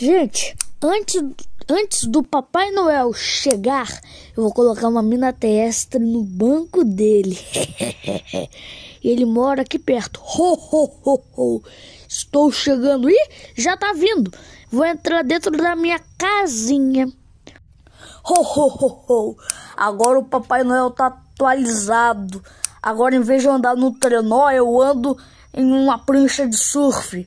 Gente, antes, antes do Papai Noel chegar, eu vou colocar uma mina terrestre no banco dele. Ele mora aqui perto. Ho, ho, ho, ho. Estou chegando. Ih, já tá vindo. Vou entrar dentro da minha casinha. Ho, ho, ho, ho. Agora o Papai Noel tá atualizado. Agora, em vez de andar no trenó, eu ando em uma prancha de surf.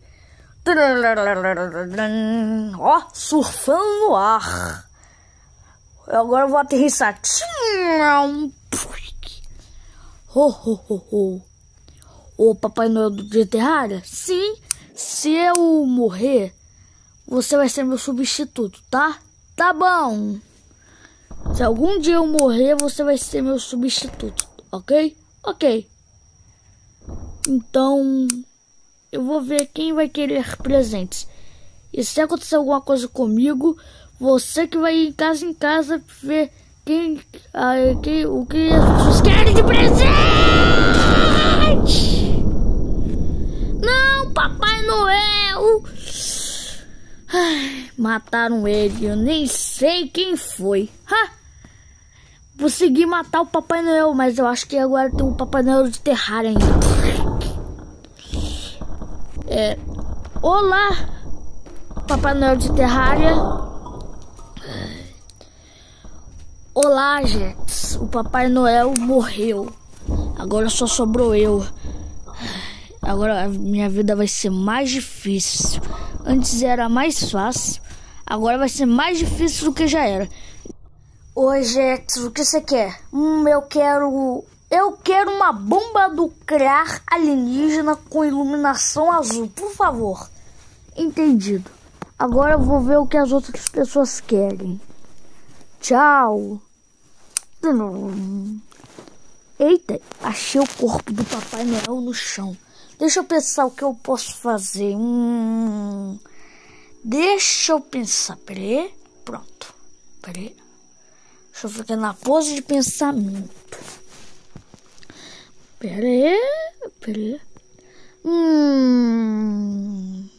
Ó, surfando no ar. Agora eu vou aterrissar. Ho, ho, ho, ho. O Papai Noel de Terrária? Sim, se eu morrer, você vai ser meu substituto, tá? Tá bom. Se algum dia eu morrer, você vai ser meu substituto, ok? Ok. Então, eu vou ver quem vai querer presentes. E se acontecer alguma coisa comigo, você que vai em casa em casa ver quem, ah, quem o que as pessoas querem de presente. Não, Papai Noel. Ai, mataram ele, eu nem sei quem foi. Ha! Consegui matar o Papai Noel, mas eu acho que agora tem o Papai Noel de Terraria ainda. É, olá, Papai Noel de Terraria. Olá, Jets. O Papai Noel morreu. Agora só sobrou eu. Agora a minha vida vai ser mais difícil. Antes era mais fácil. Agora vai ser mais difícil do que já era. Oi, Jets, o que você quer? Hum, eu quero eu quero uma bomba nuclear alienígena com iluminação azul, por favor. Entendido. Agora eu vou ver o que as outras pessoas querem. Tchau. Eita, achei o corpo do Papai Noel no chão. Deixa eu pensar o que eu posso fazer. Hum, deixa eu pensar. Peraí. Pronto. Peraí. Deixa eu ficar na pose de pensamento. Pera aí, pera aí. Hum.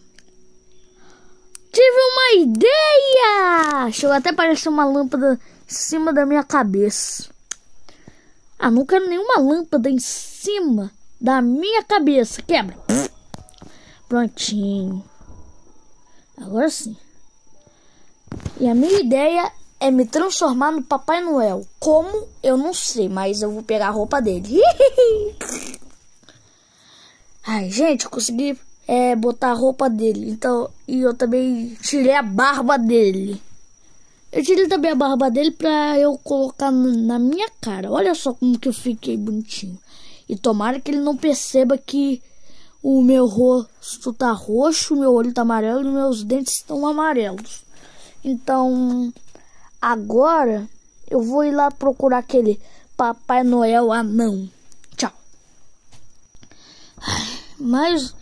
Tive uma ideia! Chegou até parecer uma lâmpada em cima da minha cabeça. Ah, não quero nenhuma lâmpada em cima da minha cabeça. Quebra. Prontinho. Agora sim. E a minha ideia é me transformar no Papai Noel. Como? Eu não sei, mas eu vou pegar a roupa dele. Ai, gente, eu consegui é, botar a roupa dele. Então, e eu também tirei a barba dele. Eu tirei também a barba dele pra eu colocar na minha cara. Olha só como que eu fiquei bonitinho. E tomara que ele não perceba que o meu rosto tá roxo, meu olho tá amarelo e meus dentes estão amarelos. Então, Agora eu vou ir lá procurar aquele Papai Noel anão. Tchau. Mas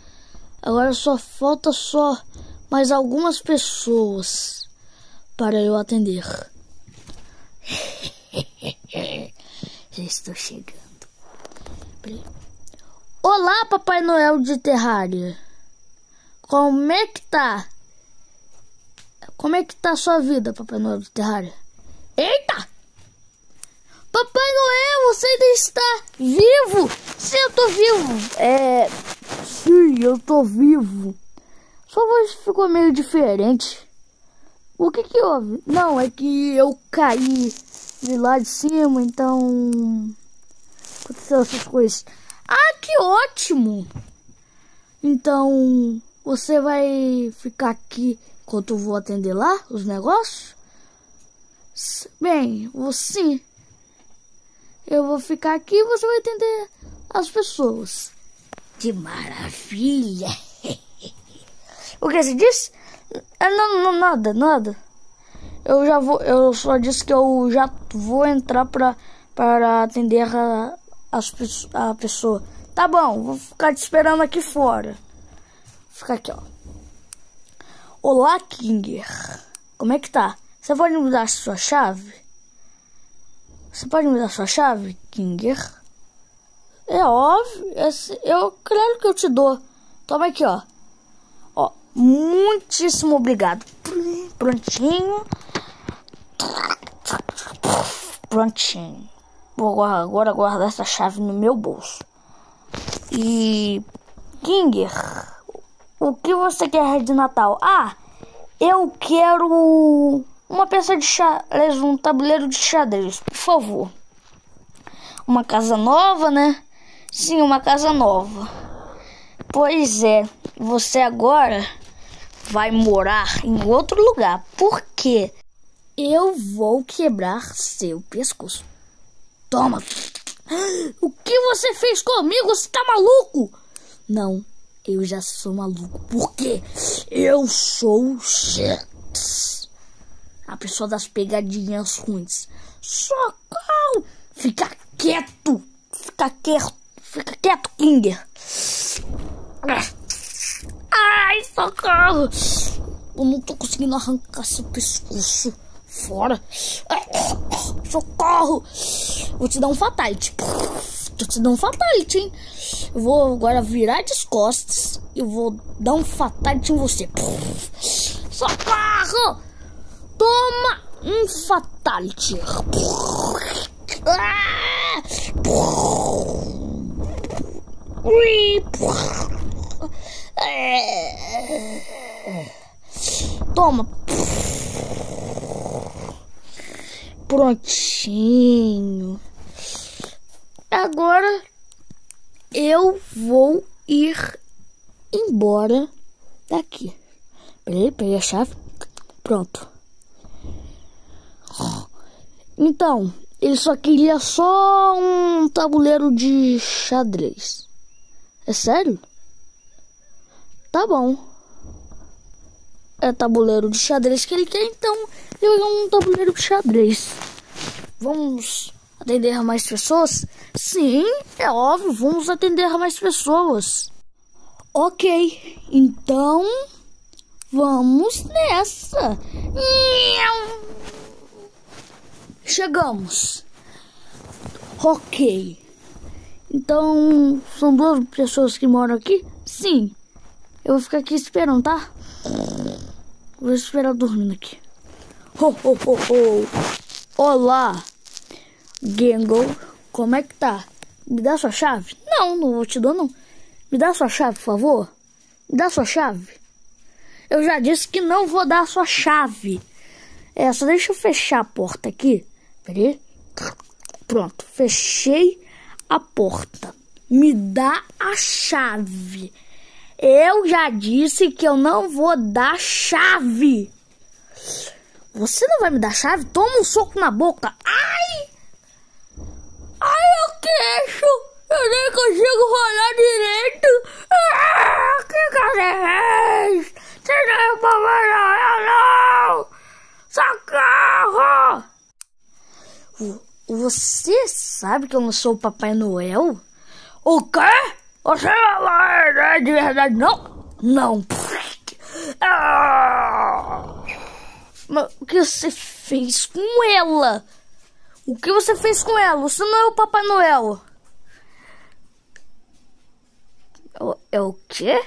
agora só falta só mais algumas pessoas para eu atender. Já estou chegando. Olá, Papai Noel de Terrária. Como é que tá? Como é que tá a sua vida, Papai Noel do Terrária? Eita! Papai Noel, você ainda está vivo? Sim, eu tô vivo. É. Sim, eu tô vivo. Sua voz ficou meio diferente. O que que houve? Não, é que eu caí de lá de cima, então. Aconteceu essas coisas. Ah, que ótimo! Então, você vai ficar aqui enquanto eu vou atender lá os negócios? Bem, sim. Eu vou ficar aqui e você vai atender as pessoas. Que maravilha! o que você disse? Ah, não, não, nada, nada. Eu já vou, eu só disse que eu já vou entrar pra, para atender a, as, a pessoa. Tá bom, vou ficar te esperando aqui fora. Vou ficar aqui, ó. Olá, Kinger. Como é que tá? Você pode me dar sua chave? Você pode me dar sua chave, Kinger? É óbvio. Eu, claro que eu te dou. Toma aqui, ó. Ó, muitíssimo obrigado. Prontinho. Prontinho. Vou agora guardar essa chave no meu bolso. E. Kinger, o que você quer de Natal? Ah, eu quero uma peça de xadrez, um tabuleiro de xadrez, por favor. Uma casa nova, né? Sim, uma casa nova. Pois é, você agora vai morar em outro lugar. Por quê? Eu vou quebrar seu pescoço. Toma! O que você fez comigo? Você tá maluco? Não, eu já sou maluco. Por quê? Eu sou Jax. A pessoa das pegadinhas ruins. Socorro! Fica quieto! Fica quieto! Fica quieto, Kinger! Ai, socorro! Eu não tô conseguindo arrancar seu pescoço fora. Socorro! Vou te dar um fatality. Te dar um fatality, hein? Eu vou agora virar de costas e vou dar um fatality em você. Socorro! Toma um fatality. Ui! Toma. Prontinho. Agora eu vou ir embora daqui. Peraí, peguei a chave. Pronto. Então, ele só queria só um tabuleiro de xadrez. É sério? Tá bom. É tabuleiro de xadrez que ele quer, então eu é um tabuleiro de xadrez. Vamos atender mais pessoas? Sim, é óbvio, vamos atender mais pessoas. Ok, então vamos nessa. Chegamos. Ok. Então, são duas pessoas que moram aqui? Sim. Eu vou ficar aqui esperando, tá? Vou esperar dormindo aqui. Ho, ho, ho, ho. Olá, Gengo. Como é que tá? Me dá sua chave? Não, não vou te dar, não. Me dá sua chave, por favor. Me dá sua chave. Eu já disse que não vou dar sua chave. É, só deixa eu fechar a porta aqui. Peraí. Pronto, fechei a porta. Me dá a chave. Eu já disse que eu não vou dar chave. Você não vai me dar chave? Toma um soco na boca. Ai! Ai, eu queixo! Eu nem consigo rolar direito! Ah, que esse? Você não é Papai Noel, não! Socorro! Você sabe que eu não sou o Papai Noel? O quê? Você não é de verdade, não? Não. Ah! Mas o que você fez com ela? O que você fez com ela? Você não é o Papai Noel. É o quê?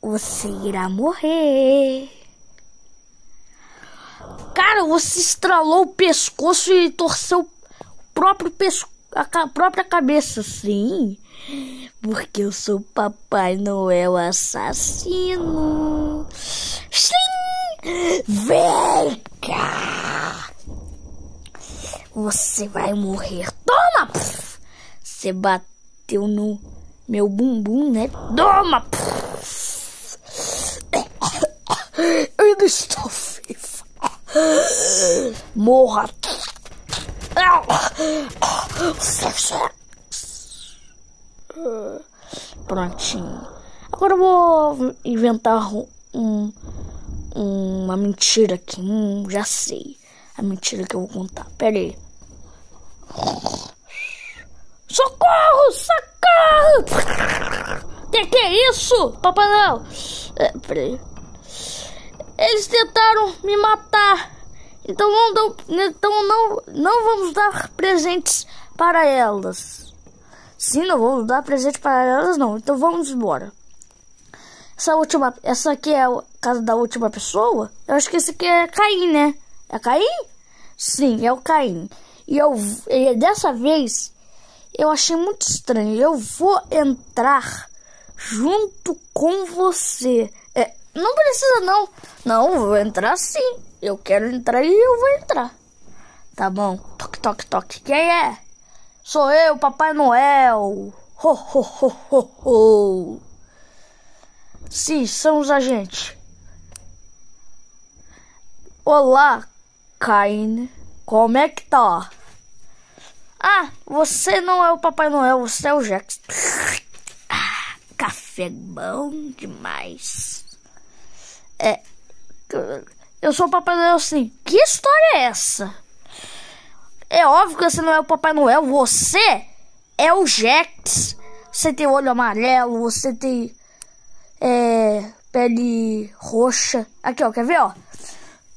Você irá morrer. Cara, você estralou o pescoço e torceu o próprio a própria cabeça, sim. Porque eu sou Papai Noel assassino. Sim! Vem cá! Você vai morrer. Toma! Você bateu no meu bumbum, né? Toma! Eu ainda estou viva. Morra! Prontinho. Agora eu vou inventar um, uma mentira aqui. Hum, já sei. A mentira que eu vou contar. Pera aí. Socorro! Socorro! Que que é isso? Papai Noel? É, peraí. Eles tentaram me matar. Então não, dão, então não, não vamos dar presentes para elas. Sim, não vamos dar presente para elas, não. Então vamos embora. Essa última. Essa aqui é a casa da última pessoa? Eu acho que esse aqui é Caim, né? É Caim? Sim, é o Caim. E eu. E dessa vez. Eu achei muito estranho. Eu vou entrar junto com você. É, não precisa não. Não, vou entrar sim. Eu quero entrar e eu vou entrar. Tá bom. Toque, toque, toque. Quem é? Sou eu, Papai Noel. Ho, ho, ho, ho, ho. Sim, somos a gente. Olá, Caine. Como é que tá? Ah, você não é o Papai Noel, você é o Jax. Ah, café bom demais. É. Eu sou o Papai Noel sim. Que história é essa? É óbvio que você não é o Papai Noel, você é o Jax. Você tem olho amarelo, você tem é, pele roxa. Aqui, ó, quer ver, ó?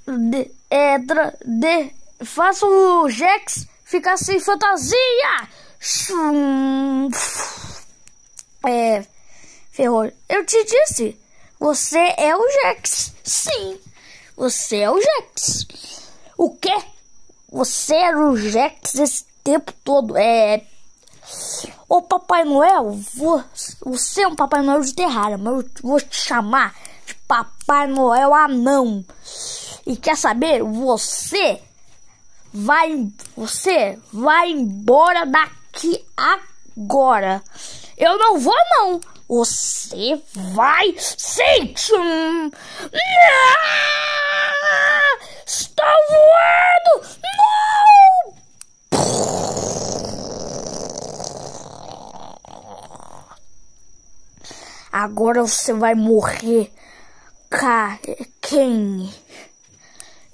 De, é, de, faça o Jax ficar sem fantasia. É, ferrou. Eu te disse, você é o Jax. Sim, você é o Jax. O quê? Você era o Jax esse tempo todo. É. Ô Papai Noel, você é um Papai Noel de Terrária, mas eu vou te chamar de Papai Noel Anão. E quer saber? Você vai. Você vai embora daqui agora. Eu não vou, não. Você vai sim! Não! Estou voando! Agora você vai morrer. Ca... Quem?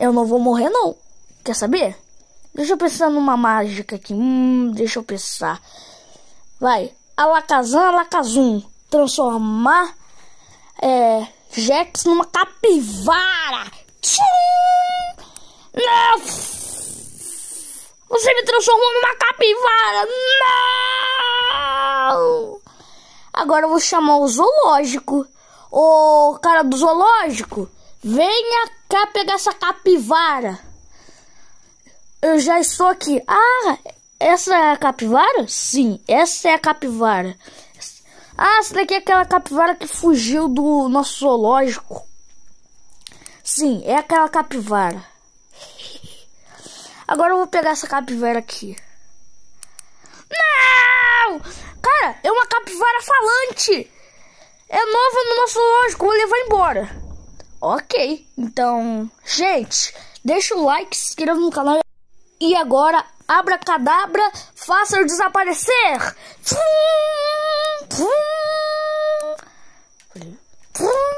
Eu não vou morrer, não. Quer saber? Deixa eu pensar numa mágica aqui. Hum, deixa eu pensar. Vai. Alakazam, Alakazum. Transformar é, Jax numa capivara. Não! Você me transformou numa capivara! Não! Agora eu vou chamar o zoológico. Ô cara do zoológico, venha cá pegar essa capivara. Eu já estou aqui. Ah, essa é a capivara? Sim, essa é a capivara. Ah, essa daqui é aquela capivara que fugiu do nosso zoológico. Sim, é aquela capivara. Agora eu vou pegar essa capivara aqui. Não! Cara, é uma capivara falante. É nova no nosso lógico, vou levar embora. Ok, então, gente, deixa o like, se inscreva no canal e agora abracadabra, faça eu desaparecer. Pum, pum, pum.